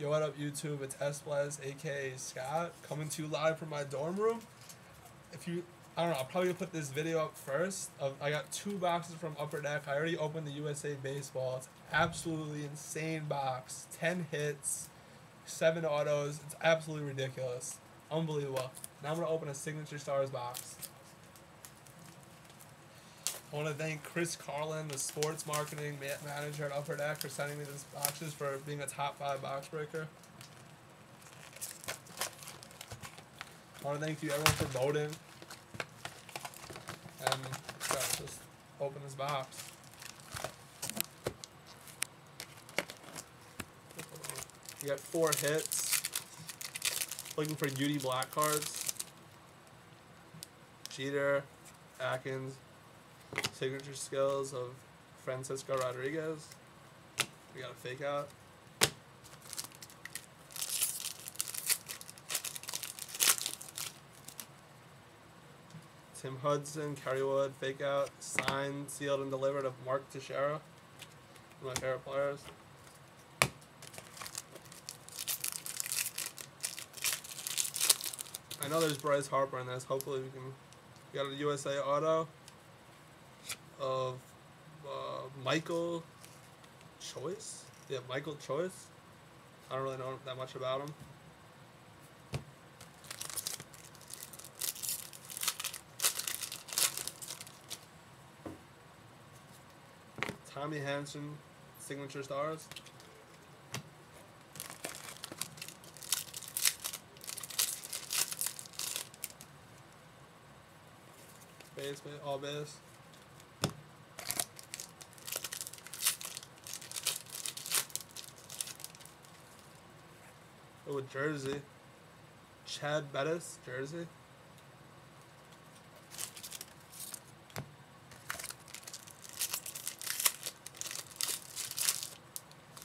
Yo, what up, YouTube? It's Sblez, aka Scott, coming to you live from my dorm room. If you, I don't know, I'll probably put this video up first. Of I got two boxes from Upper Deck. I already opened the USA Baseball. It's absolutely insane box. Ten hits, seven autos. It's absolutely ridiculous, unbelievable. Now I'm gonna open a Signature Stars box. I want to thank Chris Carlin, the sports marketing manager at Upper Deck, for sending me these boxes for being a top five box breaker. I want to thank you everyone for voting. And yeah, just open this box. You got four hits. Looking for UD black cards. Jeter, Atkins, signature skills of Francisco Rodriguez. We got a fake out. Tim Hudson, Kerry Wood, fake out, signed, sealed, and delivered of Mark Teixeira. One of my favorite players. I know there's Bryce Harper in this. Hopefully we can. Got a USA auto of uh, Michael Choice. Yeah, Michael Choice. I don't really know that much about him. Tommy Hanson, signature stars. Base, all base. Oh, Jersey. Chad Bettis, Jersey.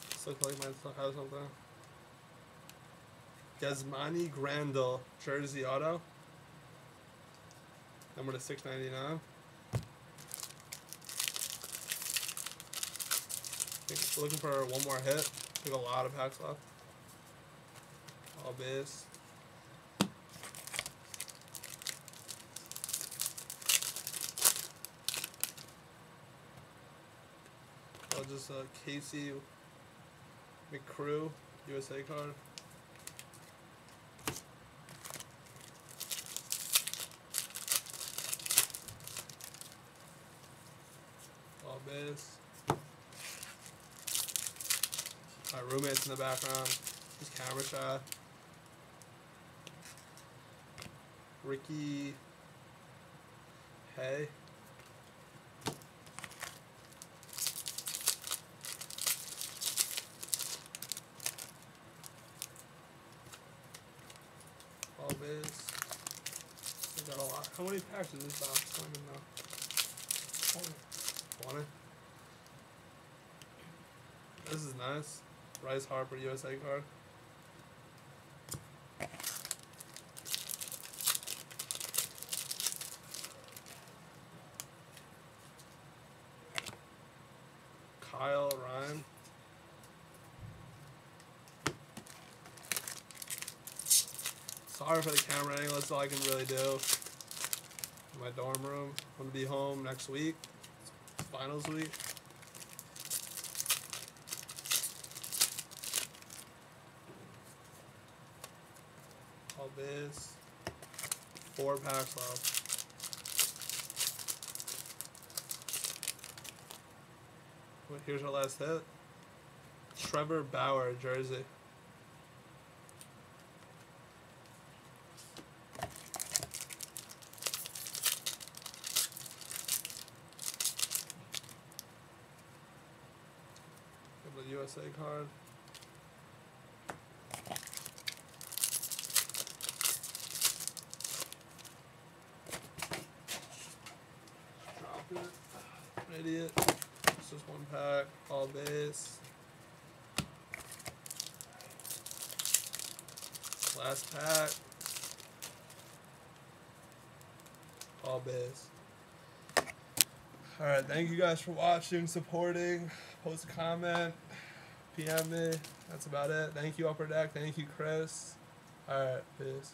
This looks like might still have something. Desmani Grandal, Jersey Auto. Number to 699. Looking for one more hit. We have a lot of packs left. Base. I'll just uh, Casey McCrew USA card. All. My roommates in the background. Just camera shot. Ricky Hey. All biz. I got a lot. How many packs is this box? I don't even know. 20. This is nice. Bryce Harper USA card. Kyle Ryan. Sorry for the camera angle, that's all I can really do. In my dorm room. I'm gonna be home next week. It's finals week. All this. Four packs left. Here's our last hit. Trevor Bauer, Jersey. The USA card. Drop it. Idiot. Just one pack, all base. Last pack. All base. Alright, thank you guys for watching, supporting, post a comment. PM me. That's about it. Thank you, Upper Deck. Thank you, Chris. All right, peace.